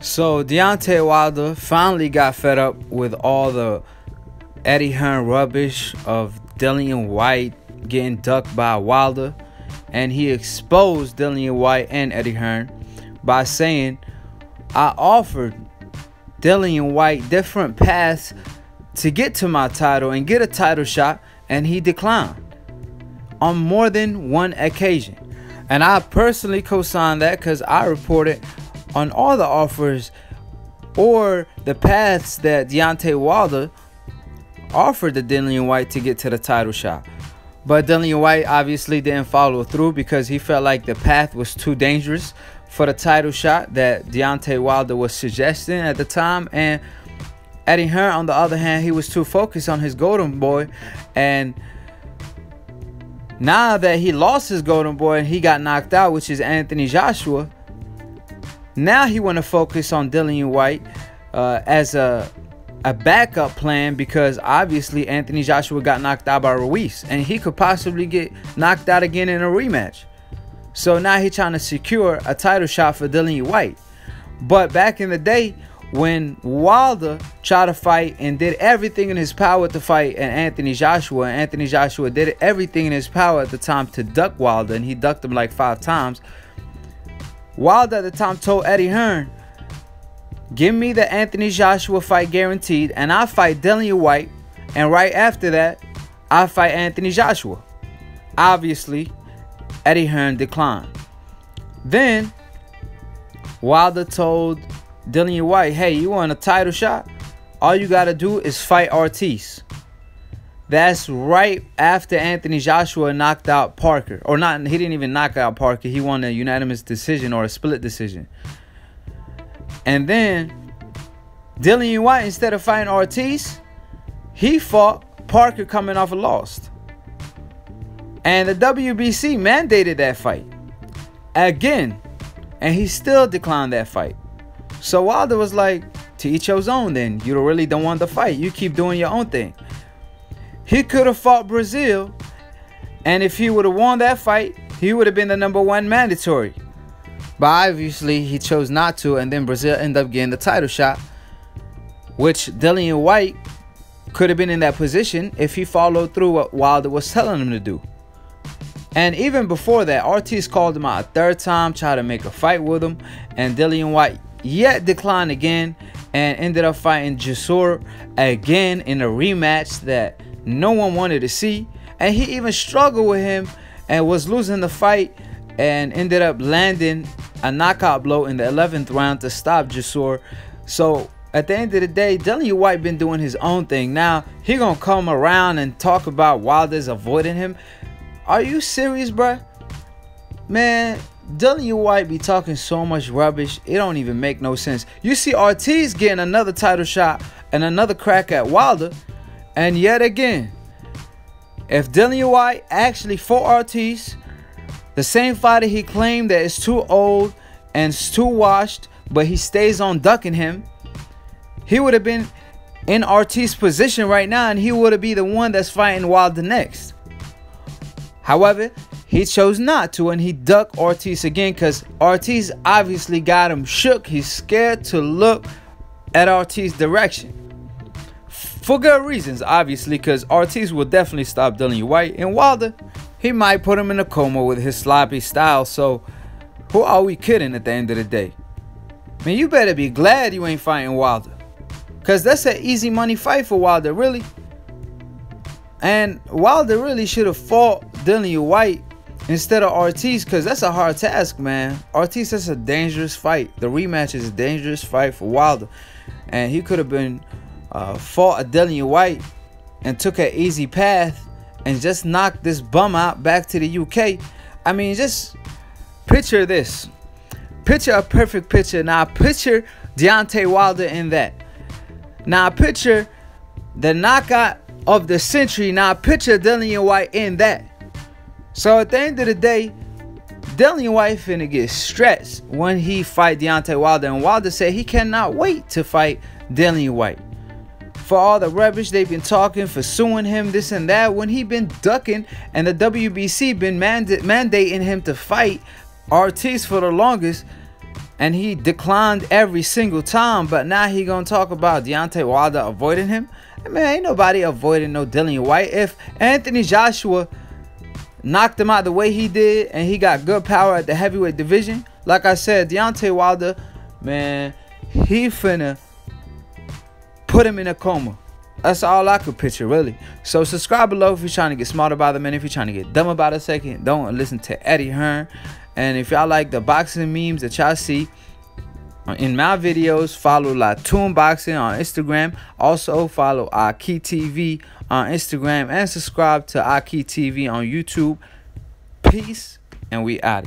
So Deontay Wilder finally got fed up with all the Eddie Hearn rubbish of Dillian Whyte getting ducked by Wilder, and he exposed Dillian Whyte and Eddie Hearn by saying, "I offered Dillian Whyte different paths to get to my title and get a title shot, and he declined on more than one occasion." And I personally co-signed that because I reported on all the offers or the paths that Deontay Wilder offered to Dillian Whyte to get to the title shot. But Dillian Whyte obviously didn't follow through because he felt like the path was too dangerous for the title shot that Deontay Wilder was suggesting at the time. And Eddie Hearn, on the other hand, he was too focused on his golden boy. And now that he lost his golden boy and he got knocked out, which is Anthony Joshua, now he want to focus on Dillian Whyte uh, as a a backup plan because obviously Anthony Joshua got knocked out by Ruiz and he could possibly get knocked out again in a rematch. So now he's trying to secure a title shot for Dillian Whyte. But back in the day when Wilder tried to fight and did everything in his power to fight and Anthony Joshua, Anthony Joshua did everything in his power at the time to duck Wilder and he ducked him like five times. Wilder at the time told Eddie Hearn, Give me the Anthony Joshua fight guaranteed, and I fight Dillian Whyte, And right after that, I fight Anthony Joshua. Obviously, Eddie Hearn declined. Then, Wilder told Dillian Whyte, hey, you want a title shot? All you got to do is fight Ortiz. That's right after Anthony Joshua knocked out Parker. Or not, he didn't even knock out Parker. He won a unanimous decision or a split decision. And then Dillian Whyte, instead of fighting Ortiz, he fought Parker coming off a loss. And the WBC mandated that fight again. And he still declined that fight. So Wilder was like, to each your own then. You really don't want the fight. You keep doing your own thing. He could have fought Breazeale, And if he would have won that fight, he would have been the number one mandatory. But obviously, he chose not to, and then Breazeale ended up getting the title shot, which Dillian Whyte could have been in that position if he followed through what Wilder was telling him to do. And even before that, Ortiz called him out a third time, tried to make a fight with him, and Dillian Whyte yet declined again and ended up fighting Chisora again in a rematch that no one wanted to see. And he even struggled with him and was losing the fight and ended up landing a knockout blow in the 11th round to stop Chisora. So at the end of the day, Dillian Whyte been doing his own thing. Now he gonna come around and talk about Wilder's avoiding him. Are you serious, bruh? Man, Dillian Whyte be talking so much rubbish. It don't even make no sense. You see Ortiz getting another title shot and another crack at Wilder, and yet again, if Dillian Whyte actually fought Ortiz the same fighter he claimed that is too old and too washed, but he stays on ducking him. He would have been in Ortiz's position right now, and he would have been the one that's fighting Wilder next. However, he chose not to, and he ducked Ortiz again because Ortiz obviously got him shook. He's scared to look at Ortiz's direction. For good reasons, obviously, because Ortiz will definitely stop Dillian Whyte, and Wilder he might put him in a coma with his sloppy style. So, who are we kidding at the end of the day? Man, you better be glad you ain't fighting Wilder. Because that's an easy money fight for Wilder, really. And Wilder really should have fought Dillian Whyte instead of Ortiz because that's a hard task, man. Ortiz, that's a dangerous fight. The rematch is a dangerous fight for Wilder. And he could have been uh, fought a Dillian Whyte and took an easy path and just knocked this bum out back to the UK. I mean, just picture this. Picture a perfect picture. Now, picture Deontay Wilder in that. Now, picture the knockout of the century. Now, picture Dillian Whyte in that. So, at the end of the day, Dillian Whyte finna get stressed when he fight Deontay Wilder. And Wilder said he cannot wait to fight Dillian Whyte for all the rubbish they've been talking for suing him this and that when he been ducking and the WBC been manda- mandating him to fight Ortiz for the longest and he declined every single time. But now he gonna talk about Deontay Wilder avoiding him. I mean, ain't nobody avoiding no Dillian Whyte. If Anthony Joshua knocked him out the way he did, and he got good power at the heavyweight division, like I said, Deontay Wilder, man, he finna put him in a coma. That's all I could picture, really. So subscribe below if you're trying to get smarter about the minute. If you're trying to get dumb about a second, don't listen to Eddie Hearn. And if y'all like the boxing memes that y'all see in my videos, follow Latoon Boxing on Instagram. Also follow Aki TV on Instagram and subscribe to Aki TV on YouTube. Peace, and we out.